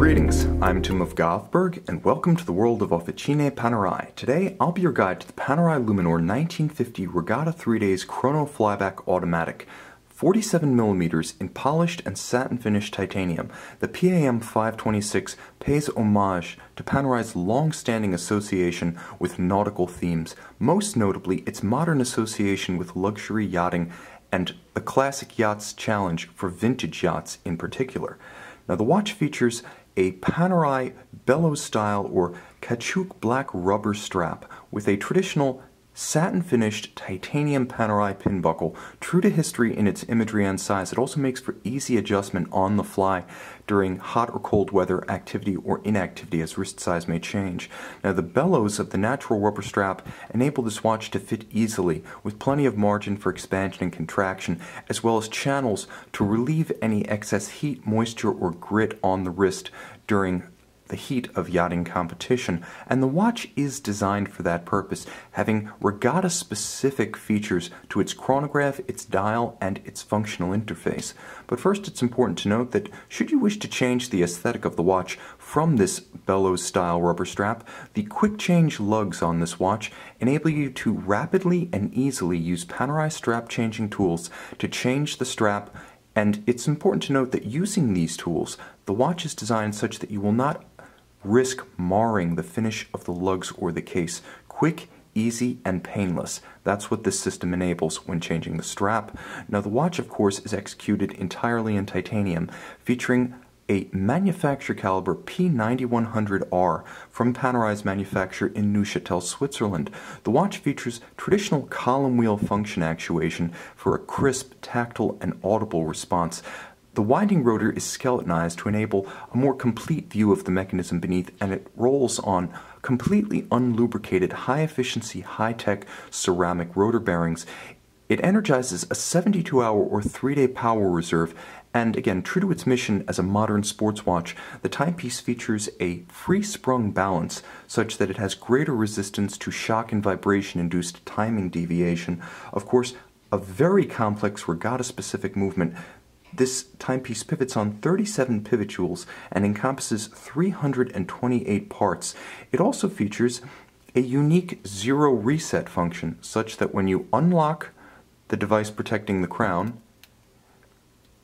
Greetings, I'm Tim of Govberg, and welcome to the world of Officine Panerai. Today, I'll be your guide to the Panerai Luminor 1950 Regatta 3 Days Chrono Flyback Automatic. 47mm in polished and satin finished titanium, the PAM 526 pays homage to Panerai's long-standing association with nautical themes, most notably its modern association with luxury yachting and the Classic Yachts Challenge for vintage yachts in particular. Now the watch features a Panerai bellows style or caoutchouc black rubber strap with a traditional satin finished titanium Panerai pin buckle. True to history in its imagery and size, it also makes for easy adjustment on the fly during hot or cold weather activity or inactivity as wrist size may change. Now the bellows of the natural rubber strap enable this watch to fit easily with plenty of margin for expansion and contraction as well as channels to relieve any excess heat, moisture, or grit on the wrist during the heat of yachting competition, and the watch is designed for that purpose, having regatta specific features to its chronograph, its dial, and its functional interface. But first, it's important to note that should you wish to change the aesthetic of the watch from this bellows style rubber strap, the quick change lugs on this watch enable you to rapidly and easily use Panerai strap changing tools to change the strap and it's important to note that using these tools, the watch is designed such that you will not risk marring the finish of the lugs or the case. Quick, easy, and painless. That's what this system enables when changing the strap. Now the watch, of course, is executed entirely in titanium, featuring a manufacture caliber P9100R from Panerai's manufacturer in Neuchâtel, Switzerland. The watch features traditional column wheel function actuation for a crisp, tactile, and audible response. The winding rotor is skeletonized to enable a more complete view of the mechanism beneath, and it rolls on completely unlubricated, high efficiency, high tech ceramic rotor bearings. It energizes a 72 hour or 3 day power reserve, and again, true to its mission as a modern sports watch, the timepiece features a free sprung balance such that it has greater resistance to shock and vibration induced timing deviation. Of course, a very complex regatta specific movement this timepiece pivots on 37 pivot jewels and encompasses 328 parts. It also features a unique zero reset function such that when you unlock the device protecting the crown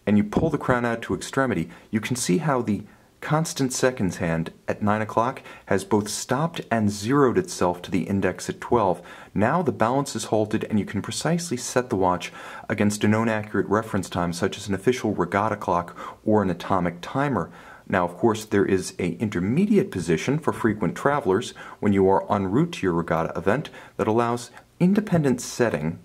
and you pull the crown out to extremity, you can see how the constant seconds hand at 9 o'clock has both stopped and zeroed itself to the index at 12. Now the balance is halted and you can precisely set the watch against a known accurate reference time such as an official regatta clock or an atomic timer. Now, of course, there is a intermediate position for frequent travelers when you are en route to your regatta event that allows independent setting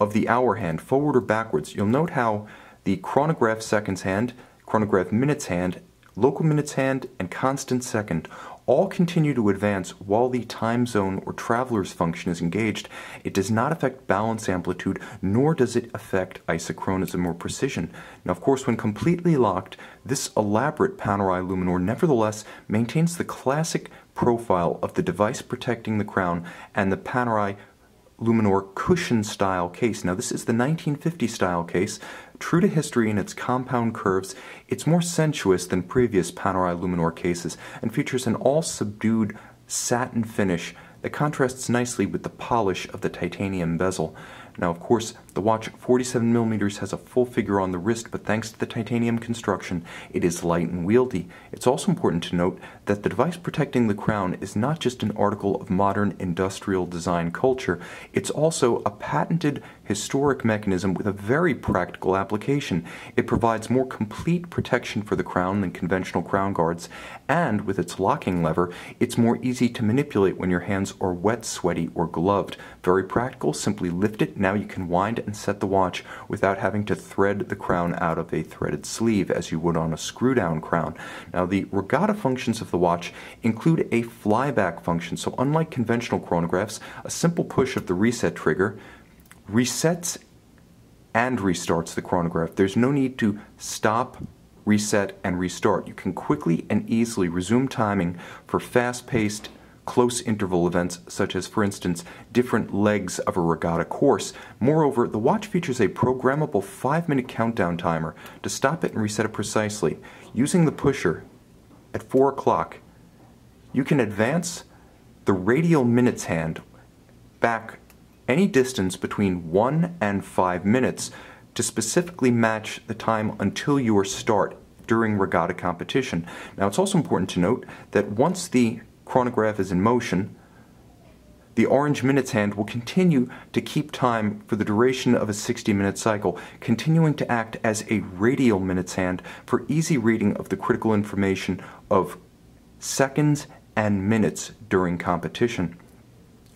of the hour hand forward or backwards. You'll note how the chronograph seconds hand, chronograph minutes hand, local minutes hand, and constant second all continue to advance while the time zone or traveler's function is engaged. It does not affect balance amplitude, nor does it affect isochronism or precision. Now, of course, when completely locked, this elaborate Panerai Luminor nevertheless maintains the classic profile of the device protecting the crown and the Panerai Luminor cushion style case. Now, this is the 1950 style case. True to history in its compound curves, it's more sensuous than previous Panerai Luminor cases and features an all subdued satin finish that contrasts nicely with the polish of the titanium bezel. Now, of course, the watch 47mm has a full figure on the wrist, but thanks to the titanium construction, it is light and wieldy. It's also important to note that the device protecting the crown is not just an article of modern industrial design culture, it's also a patented historic mechanism with a very practical application. It provides more complete protection for the crown than conventional crown guards, and with its locking lever, it's more easy to manipulate when your hands are wet, sweaty, or gloved. Very practical, simply lift it, now you can wind and set the watch without having to thread the crown out of a threaded sleeve as you would on a screw down crown. Now the regatta functions of the watch include a flyback function, so unlike conventional chronographs, a simple push of the reset trigger resets and restarts the chronograph. There's no need to stop, reset, and restart. You can quickly and easily resume timing for fast-paced close interval events, such as, for instance, different legs of a regatta course. Moreover, the watch features a programmable 5 minute countdown timer to stop it and reset it precisely. Using the pusher, at 4 o'clock, you can advance the radial minutes hand back any distance between 1 and 5 minutes to specifically match the time until your start during regatta competition. Now it's also important to note that once the chronograph is in motion, the orange minutes hand will continue to keep time for the duration of a 60 minute cycle, continuing to act as a radial minutes hand for easy reading of the critical information of seconds and minutes during competition.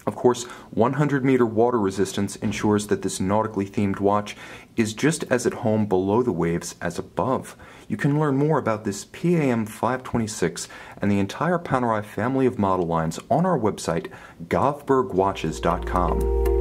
Of course, 100 meter water resistance ensures that this nautically themed watch is just as at home below the waves as above. You can learn more about this PAM 526 and the entire Panerai family of model lines on our website, govbergwatches.com.